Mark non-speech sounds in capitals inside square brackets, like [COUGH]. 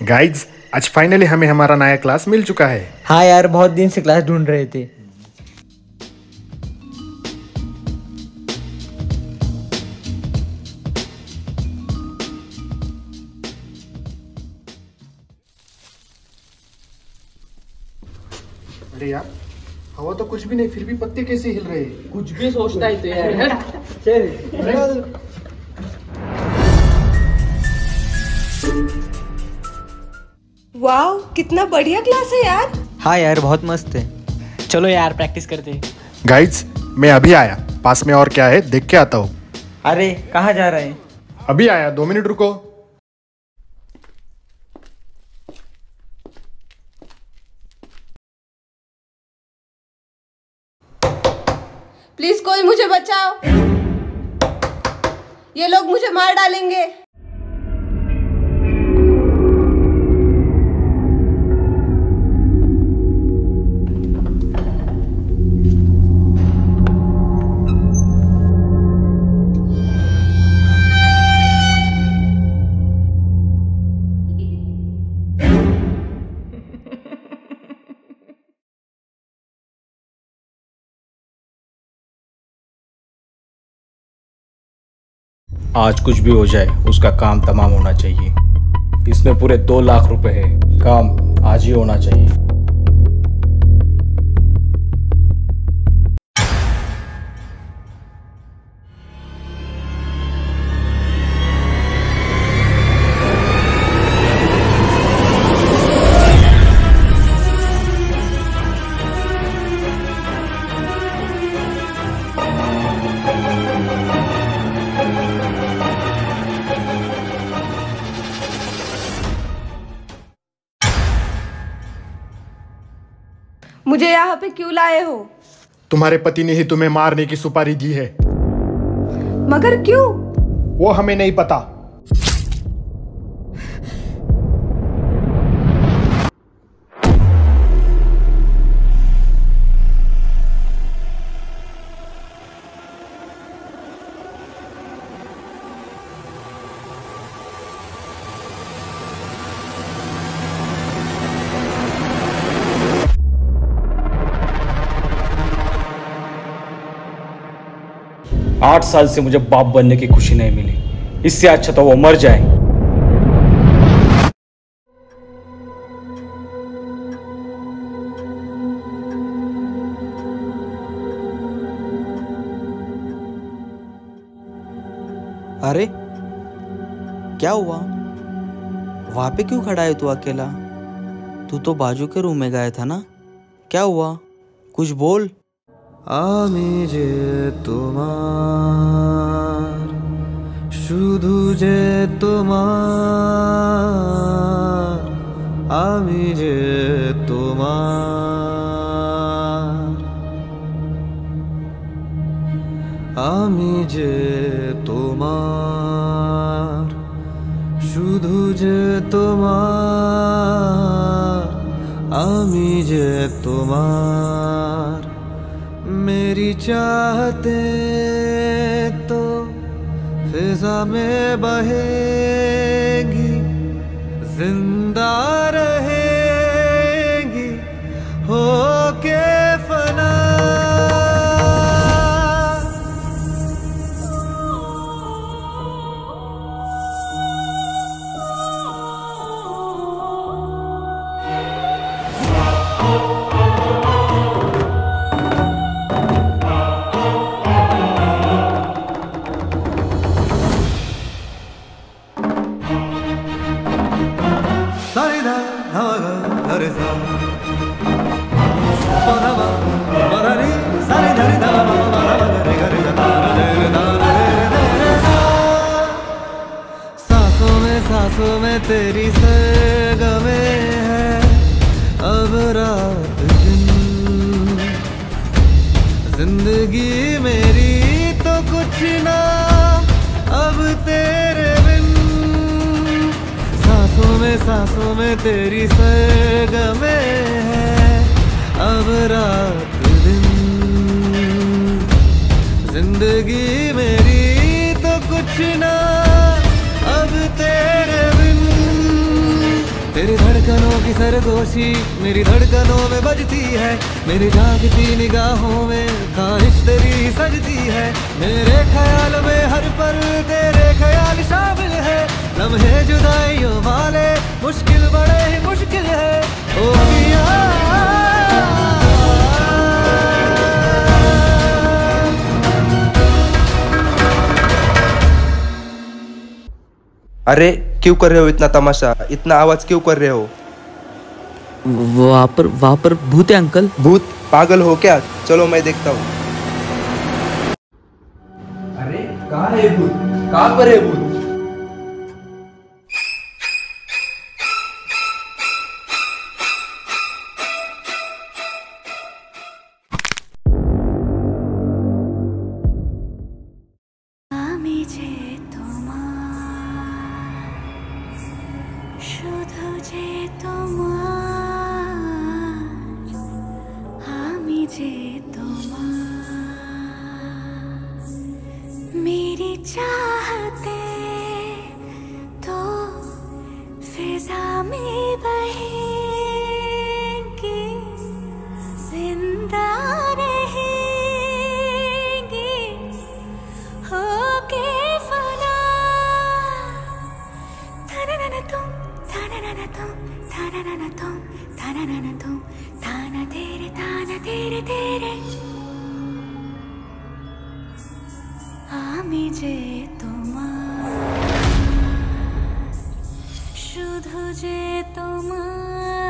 Guides आज finally हमें हमारा नया क्लास मिल चुका है। हाँ यार बहुत दिन से क्लास ढूंढ रहे थे। अरे यार हवा तो कुछ भी नहीं फिर भी पत्ते कैसे हिल रहे कुछ भी सोचता है तो यार। [LAUGHS] चल। वाह कितना बढ़िया क्लास है यार। हाँ यार बहुत मस्त है। चलो यार प्रैक्टिस करते गाइड्स मैं अभी आया। पास में और क्या है देख के आता हूँ। अरे कहाँ जा रहे हैं? अभी आया दो मिनट रुको। प्लीज़ कोई मुझे बचाओ। ये लोग मुझे मार डालेंगे। आज कुछ भी हो जाए, उसका काम तमाम होना चाहिए। इसमें पूरे दो लाख रुपए है। काम आज ही होना चाहिए। मुझे यहाँ पे क्यों लाए हो? तुम्हारे पति ने ही तुम्हें मारने की सुपारी दी है। मगर क्यों? वो हमें नहीं पता। आठ साल से मुझे बाप बनने की खुशी नहीं मिली। इससे अच्छा तो वो मर जाए। अरे, क्या हुआ? वहाँ पे क्यों खड़ा है तू अकेला? तू तो बाजू के रूम में गया था ना? क्या हुआ? कुछ बोल। আমি যে তোমার, শুধু যে তোমার, আমি যে তোমার। আমি যে তোমার, শুধু যে তোমার, আমি যে তোমার। चाहते तो फिजा में बहेगी ज़िंदा रहेगी तेरी सरगमे है। अब रात दिन। ज़िंदगी मेरी तो कुछ ना, अब तेरे बिन। सांसों में सांसों में तेरी सरगमे है। अब रात दिन। ज़िंदगी मेरी तो कुछ ना, अब तेरे तेरी धड़कनों की सरगोशी मेरी धड़कनों में बजती है। मेरी जागती निगाहों में ख्वाहिश तेरी सजती है। मेरे ख्याल में हर पल तेरे ख्याल शामिल है। लम्हे जुदाइयों वाले मुश्किल बड़े ही मुश्किल है। ओ अरे क्यों कर रहे हो इतना तमाशा? इतना आवाज़ क्यों कर रहे हो? वहाँ पर वहाँ पर भूत है अंकल। भूत पागल हो क्या? चलो मैं देखता हूँ। अरे कहाँ है भूत? कहाँ पर है भूत? मेरी আমি যে শুধু যে তোমার